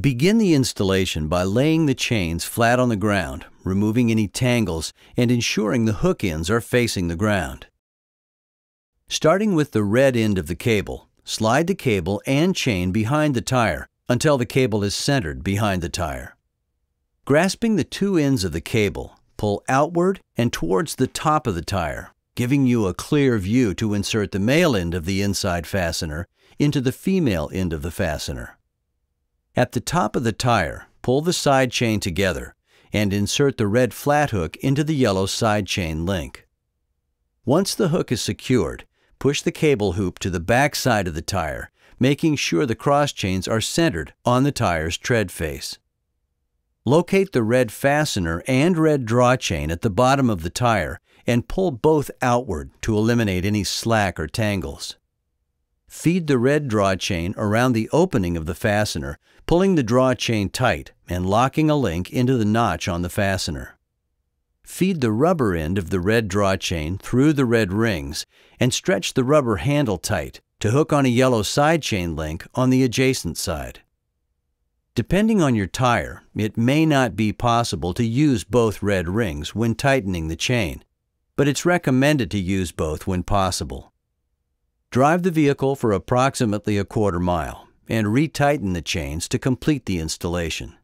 Begin the installation by laying the chains flat on the ground, removing any tangles, and ensuring the hook ends are facing the ground. Starting with the red end of the cable, slide the cable and chain behind the tire until the cable is centered behind the tire. Grasping the two ends of the cable, pull outward and towards the top of the tire, giving you a clear view to insert the male end of the inside fastener into the female end of the fastener. At the top of the tire, pull the side chain together and insert the red flat hook into the yellow side chain link. Once the hook is secured, push the cable hoop to the back side of the tire, making sure the cross chains are centered on the tire's tread face. Locate the red fastener and red draw chain at the bottom of the tire and pull both outward to eliminate any slack or tangles. Feed the red draw chain around the opening of the fastener, pulling the draw chain tight and locking a link into the notch on the fastener. Feed the rubber end of the red draw chain through the red rings and stretch the rubber handle tight to hook on a yellow side chain link on the adjacent side. Depending on your tire, it may not be possible to use both red rings when tightening the chain, but it's recommended to use both when possible. Drive the vehicle for approximately a quarter mile and retighten the chains to complete the installation.